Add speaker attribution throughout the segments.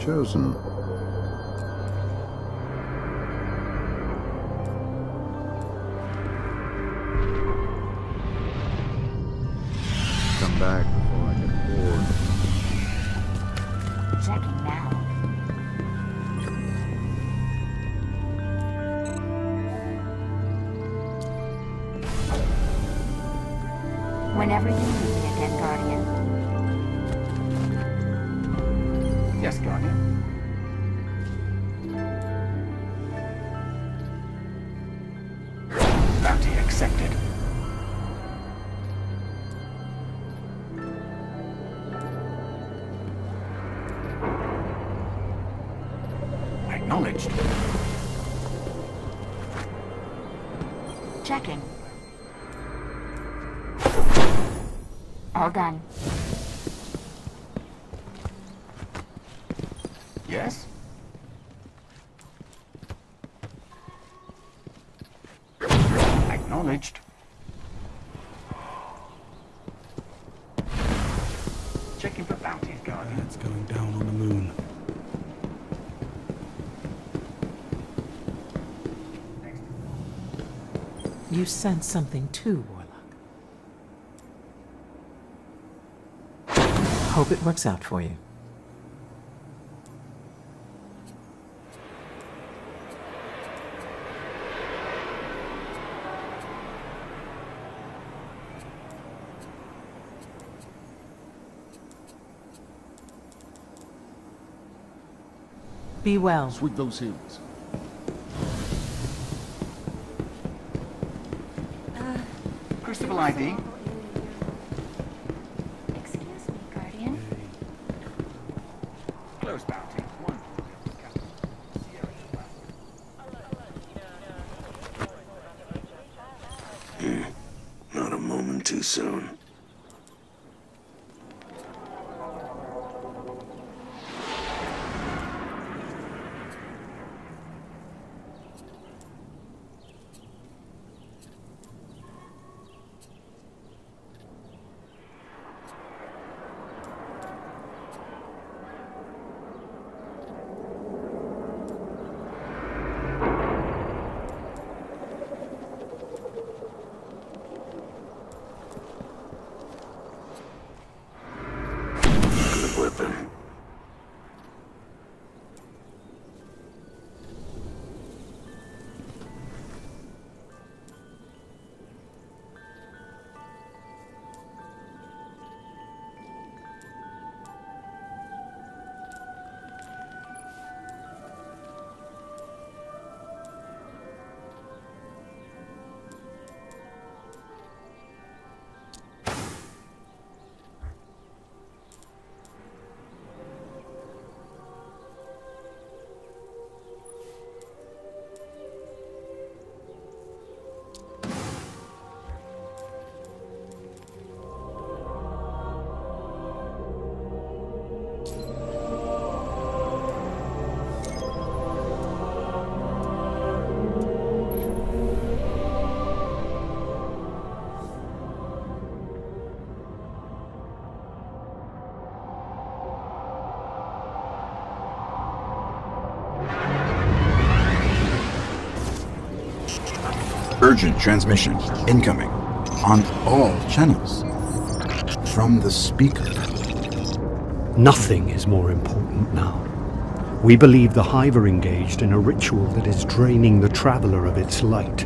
Speaker 1: Chosen.
Speaker 2: Checking. All done.
Speaker 3: Yes? Acknowledged.
Speaker 4: You sense something too, Warlock. Hope it works out for you. Be well.
Speaker 5: Sweep those hills.
Speaker 3: Crucible ID.
Speaker 2: Excuse me, Guardian.
Speaker 3: Close bounty. One.
Speaker 6: Not a moment too soon.
Speaker 7: Urgent transmission incoming on all channels from the speaker.
Speaker 8: Nothing is more important now. We believe the Hive are engaged in a ritual that is draining the Traveler of its light.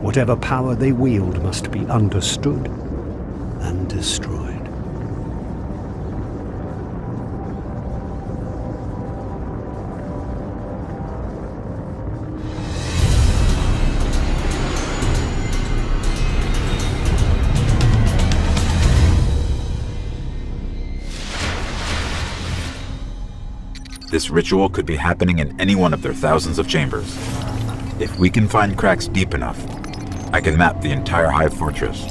Speaker 8: Whatever power they wield must be understood and destroyed.
Speaker 9: This ritual could be happening in any one of their thousands of chambers. If we can find cracks deep enough, I can map the entire Hive Fortress.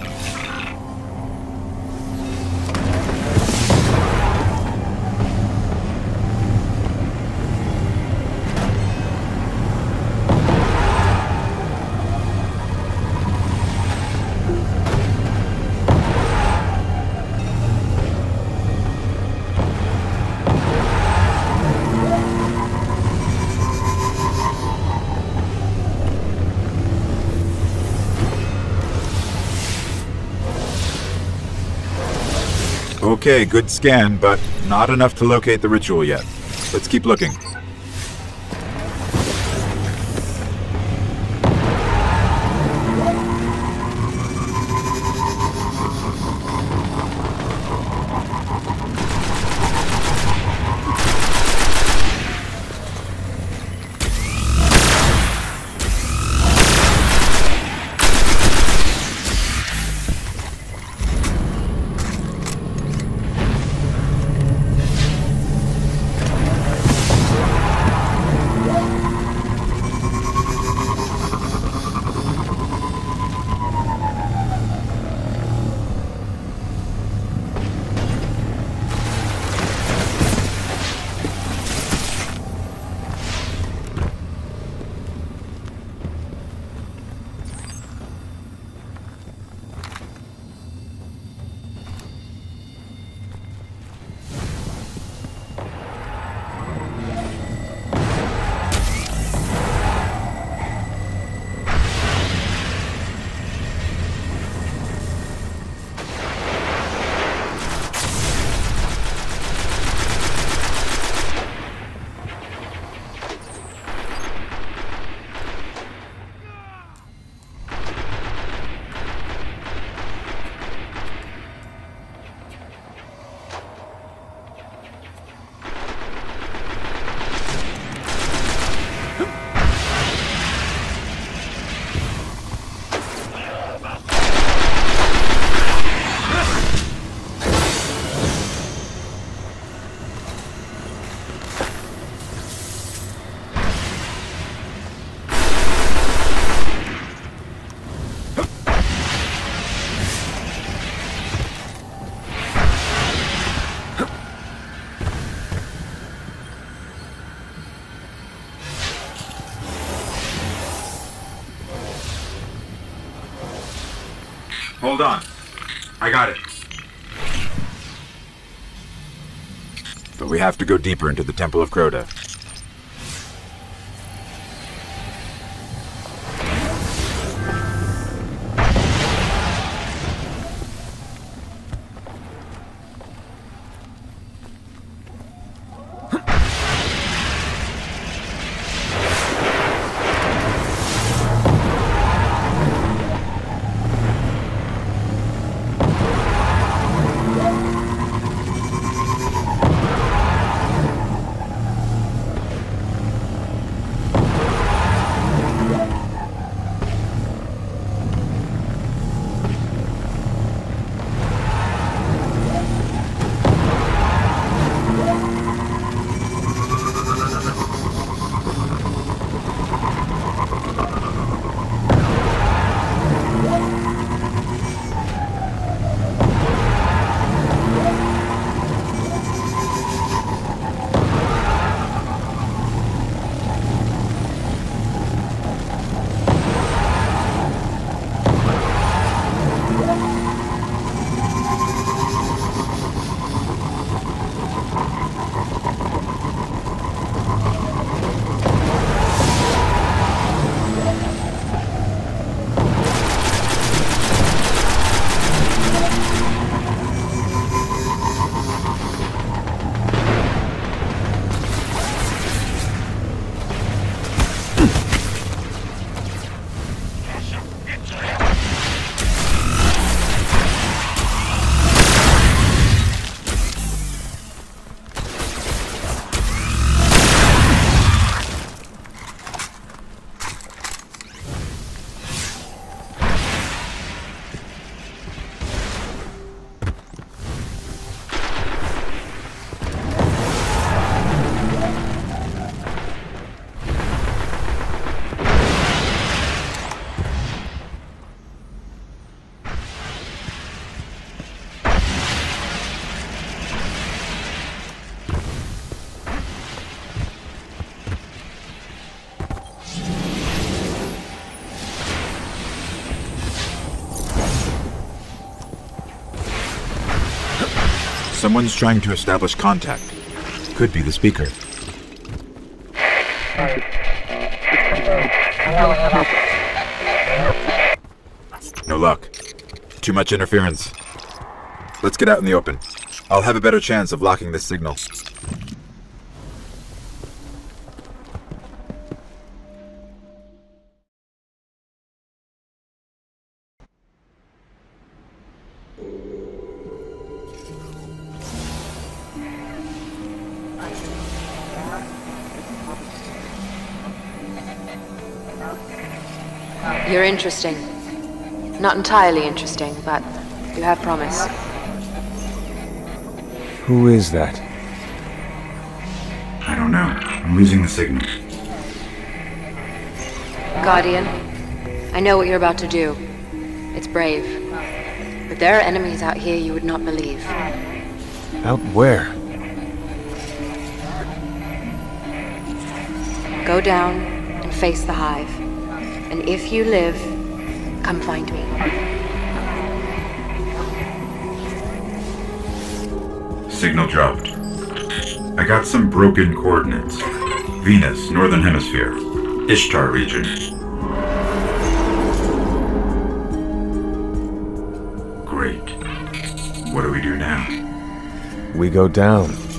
Speaker 9: Okay, good scan, but not enough to locate the ritual yet. Let's keep looking. Have to go deeper into the Temple of Crota. Someone's trying to establish contact. Could be the speaker. No luck. Too much interference. Let's get out in the open. I'll have a better chance of locking this signal.
Speaker 10: You're interesting. Not entirely interesting, but you have promise.
Speaker 11: Who is that?
Speaker 9: I don't know. I'm losing the signal.
Speaker 10: Guardian, I know what you're about to do. It's brave. But there are enemies out here you would not believe.
Speaker 11: Out where?
Speaker 10: Go down and face the Hive. And if you live, come find me.
Speaker 9: Signal dropped. I got some broken coordinates. Venus, Northern Hemisphere. Ishtar region. Great. What do we do now?
Speaker 11: We go down.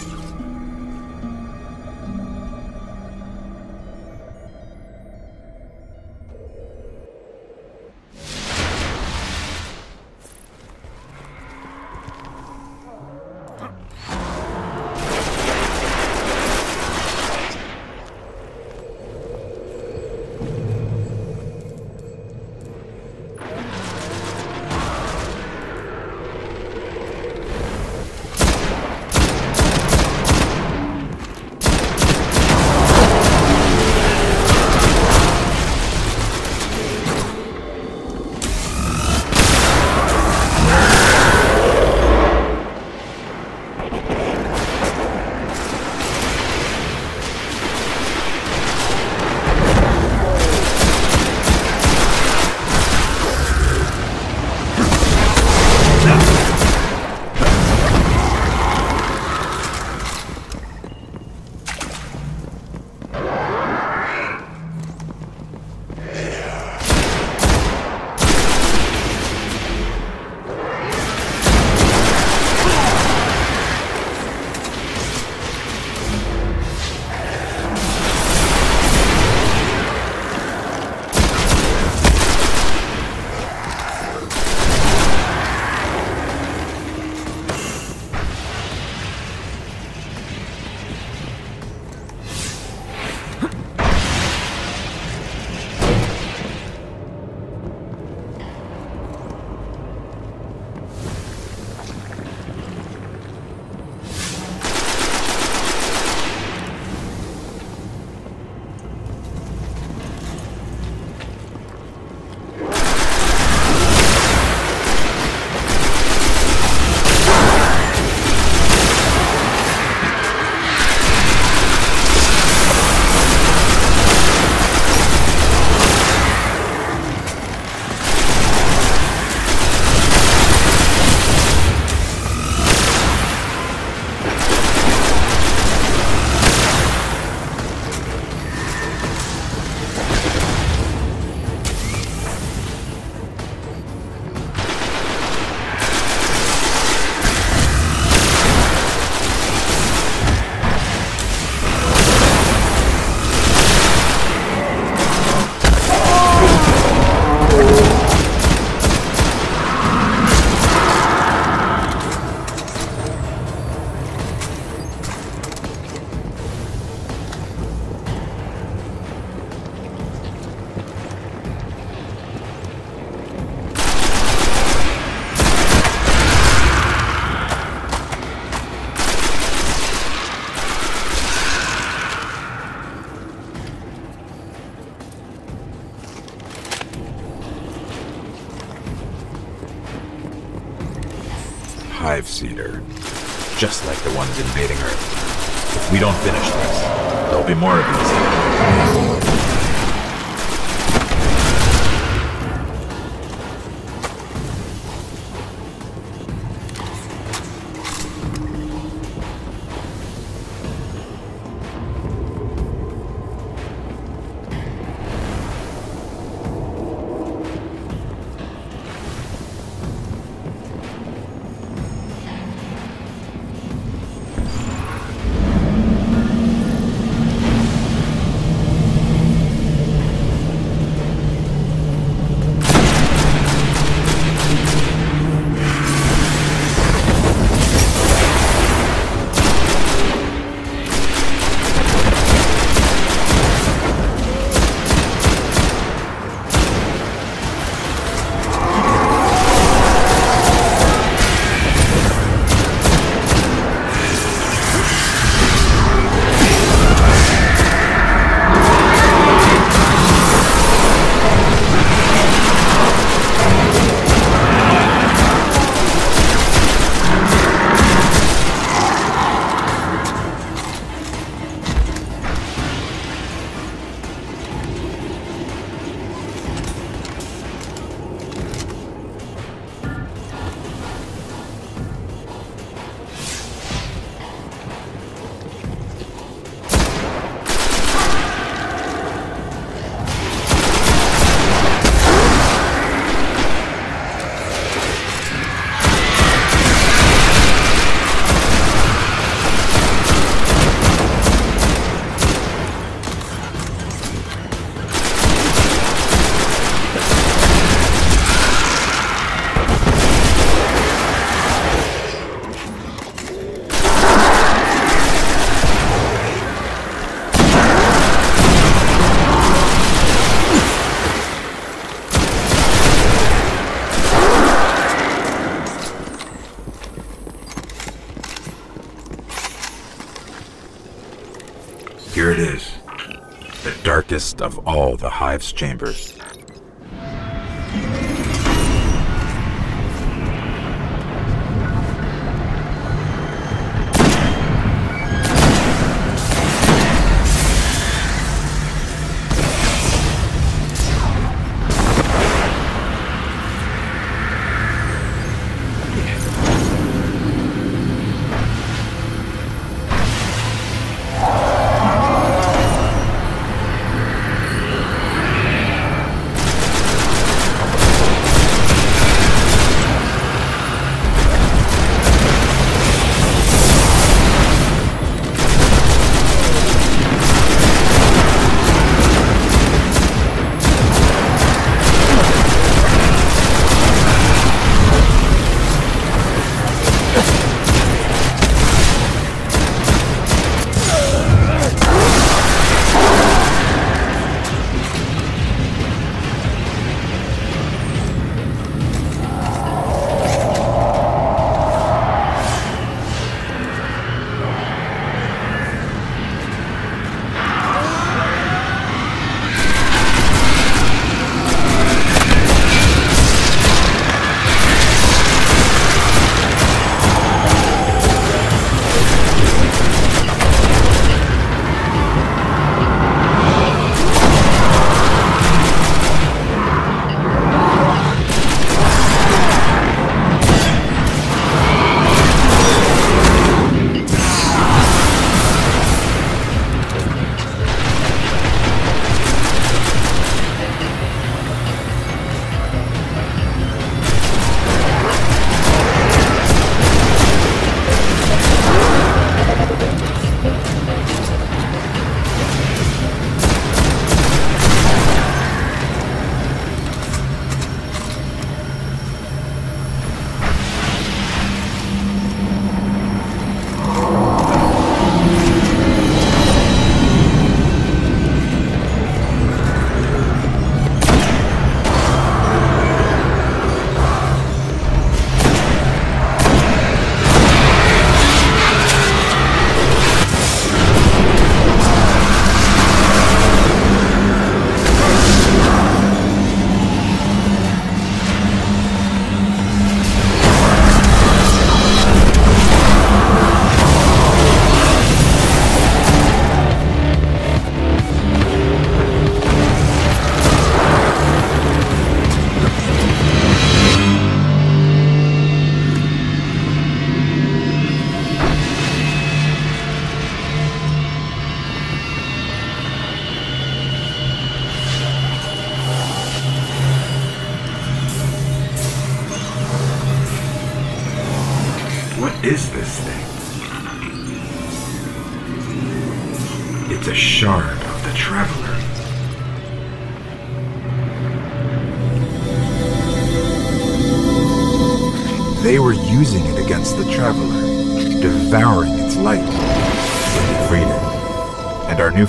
Speaker 9: all the hive's chambers.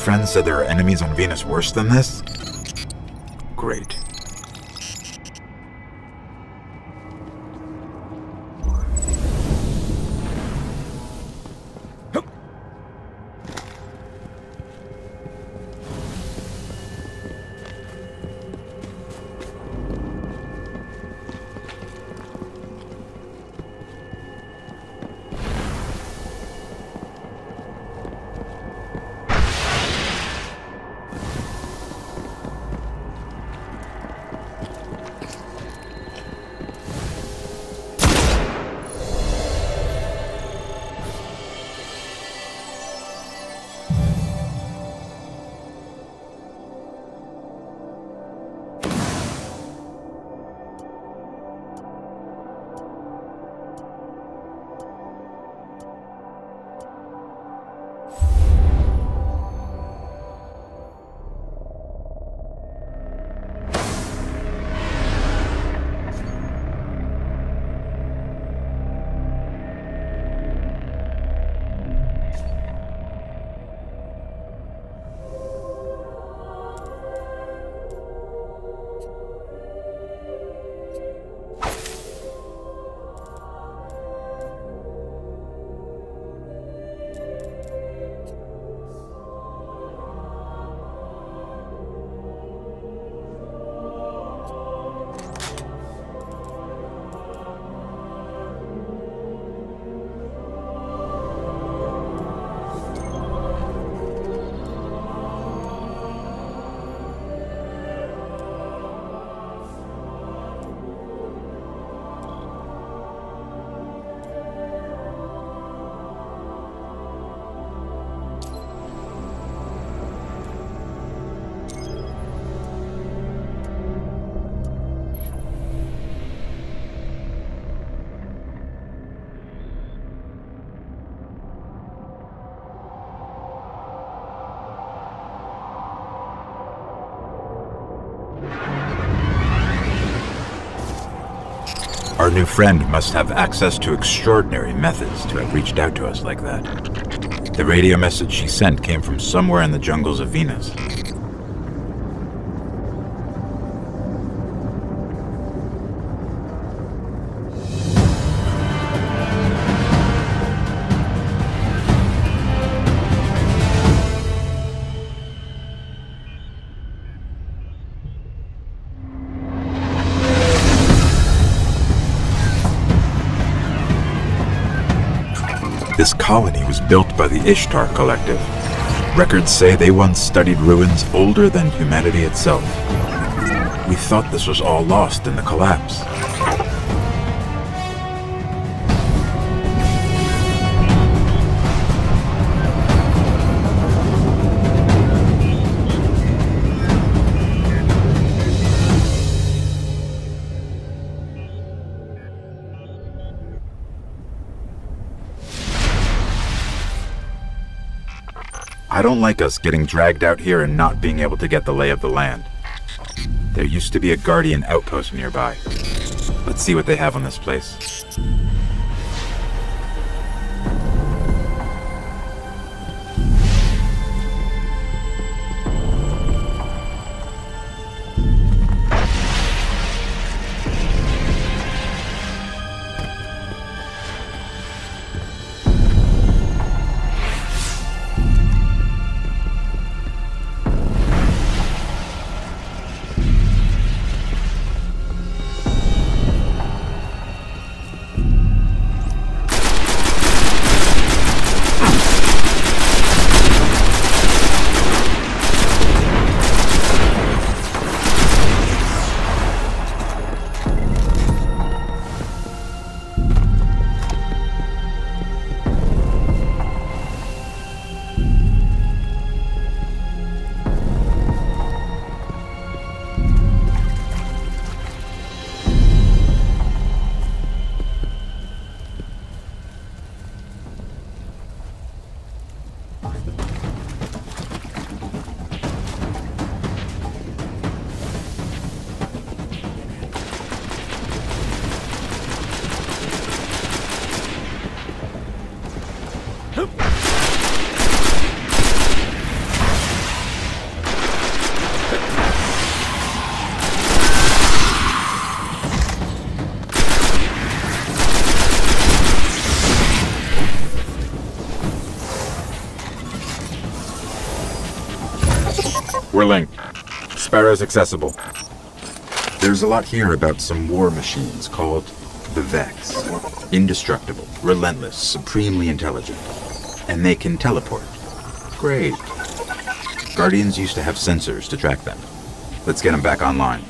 Speaker 9: friends said there are enemies on Venus worse than this? New friend must have access to extraordinary methods to have reached out to us like that. The radio message she sent came from somewhere in the jungles of Venus. This colony was built by the Ishtar Collective. Records say they once studied ruins older than humanity itself. We thought this was all lost in the collapse. Don't like us getting dragged out here and not being able to get the lay of the land. There used to be a Guardian outpost nearby. Let's see what they have on this place. Sparrow's accessible. There's a lot here about some war machines called the Vex. Indestructible, relentless, supremely intelligent. And they can teleport. Great. Guardians used to have sensors to track them. Let's get them back online.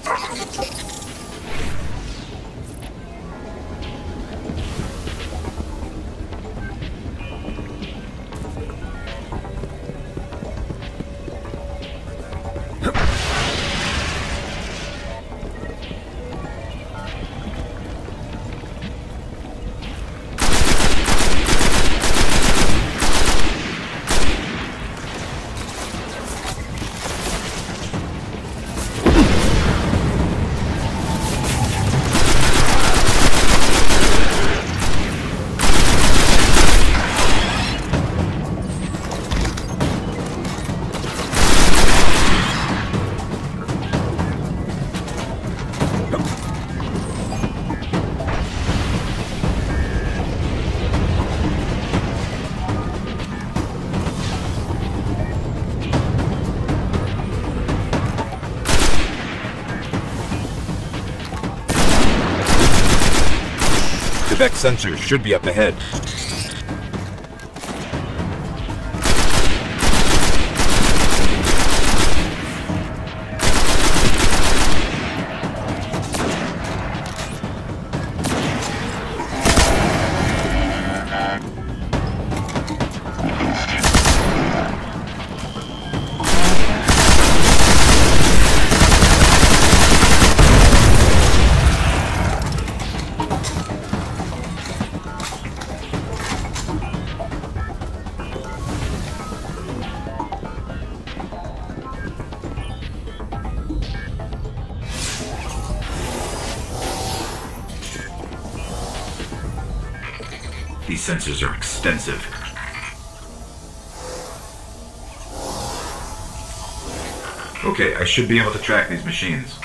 Speaker 9: The sensors should be up ahead. Sensors are extensive. Okay, I should be able to track these machines.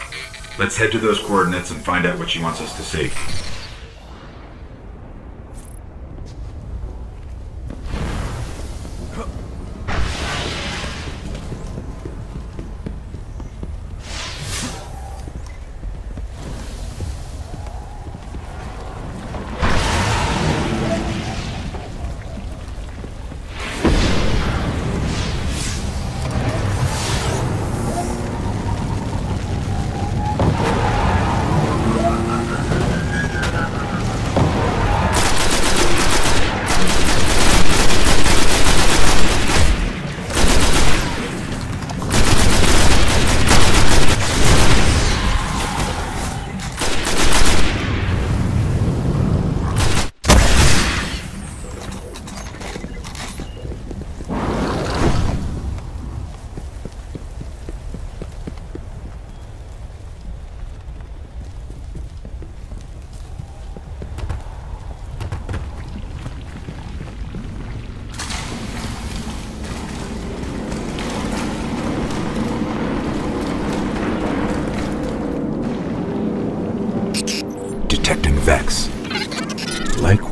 Speaker 9: Let's head to those coordinates and find out what she wants us to see.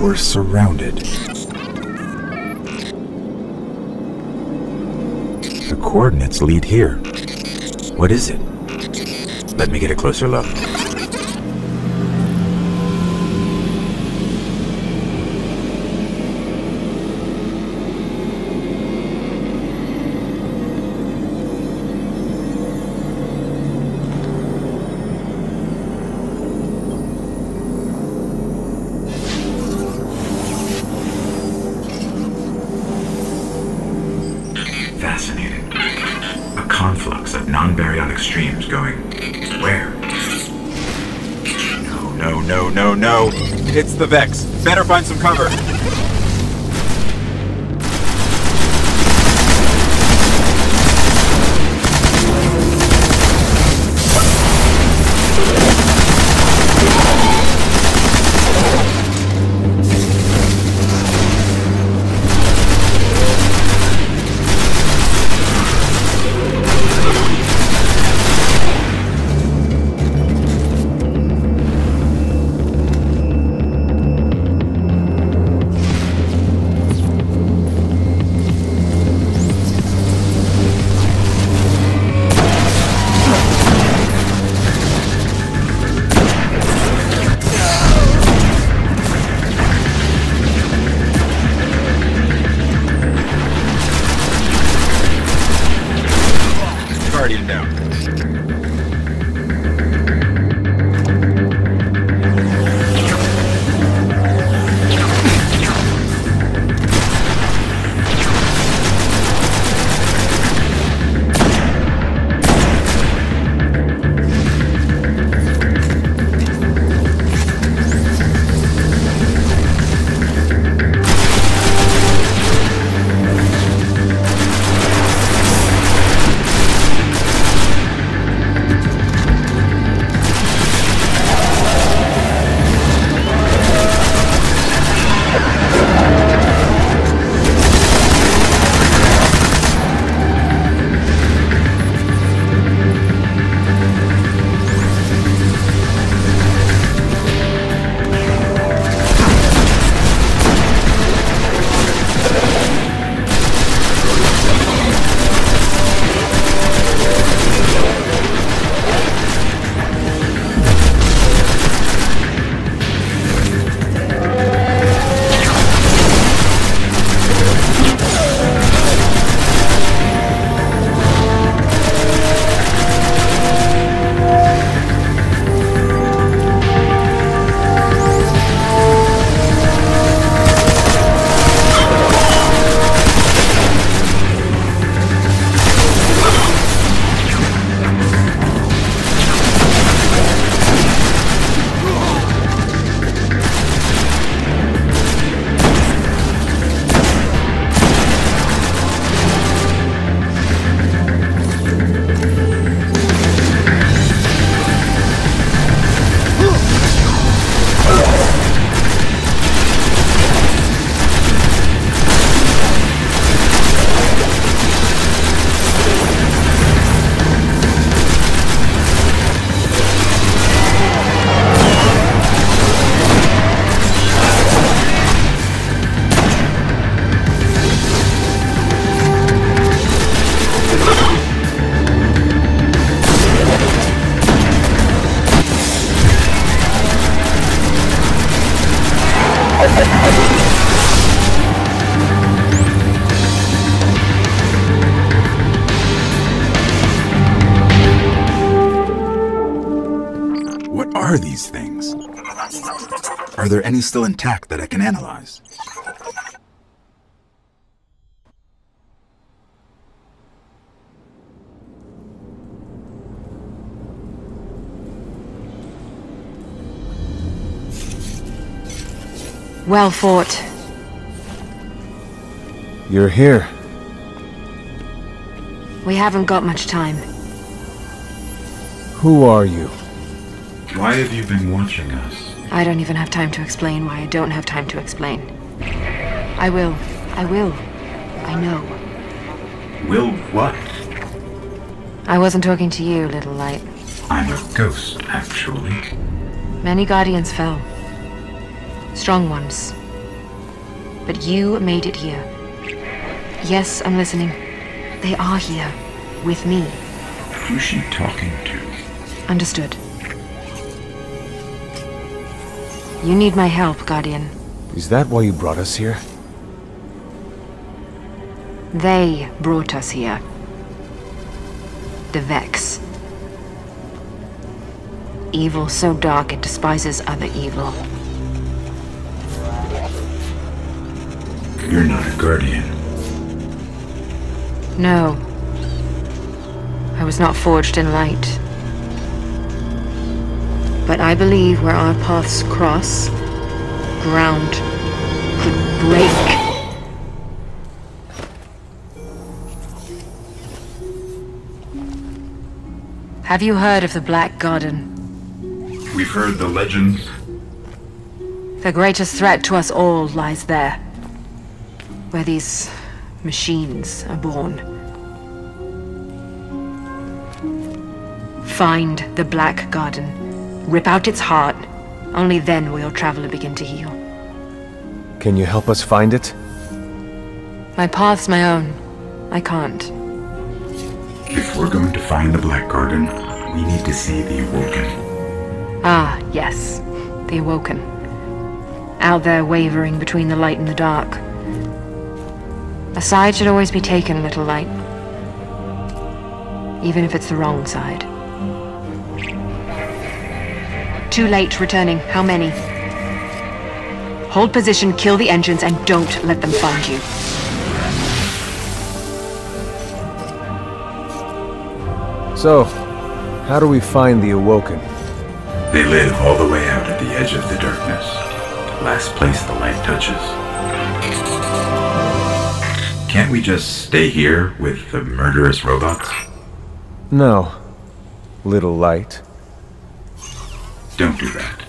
Speaker 9: We're surrounded. The coordinates lead here. What is it? Let me get a closer look. The Vex. Better find some cover. Any still intact that I can analyze?
Speaker 10: Well fought.
Speaker 11: You're here.
Speaker 10: We haven't got much time.
Speaker 11: Who are you?
Speaker 9: Why have you been watching us?
Speaker 10: I don't even have time to explain why I don't have time to explain. I will. I will. I know.
Speaker 9: Will what?
Speaker 10: I wasn't talking to you, little light.
Speaker 9: I'm a ghost, actually.
Speaker 10: Many Guardians fell. Strong ones. But you made it here. Yes, I'm listening. They are here. With me.
Speaker 9: Who's she talking to?
Speaker 10: Understood. You need my help, Guardian.
Speaker 11: Is that why you brought us here?
Speaker 10: They brought us here. The Vex. Evil so dark it despises other evil.
Speaker 9: You're not a guardian.
Speaker 10: No. I was not forged in light. But I believe where our paths cross, ground could break. Have you heard of the Black Garden?
Speaker 9: We've heard the legends.
Speaker 10: The greatest threat to us all lies there. Where these machines are born. Find the Black Garden. Rip out its heart. Only then will your traveler begin to heal.
Speaker 11: Can you help us find it?
Speaker 10: My path's my own. I can't.
Speaker 9: If we're going to find the Black Garden, we need to see the Awoken.
Speaker 10: Ah, yes. The Awoken. Out there wavering between the light and the dark. A side should always be taken, little light. Even if it's the wrong side. Too late returning. How many? Hold position, kill the engines, and don't let them find you.
Speaker 11: So, how do we find the Awoken?
Speaker 9: They live all the way out at the edge of the darkness. Last place the light touches. Can't we just stay here with the murderous robots?
Speaker 11: No. Little light.
Speaker 9: Don't do that.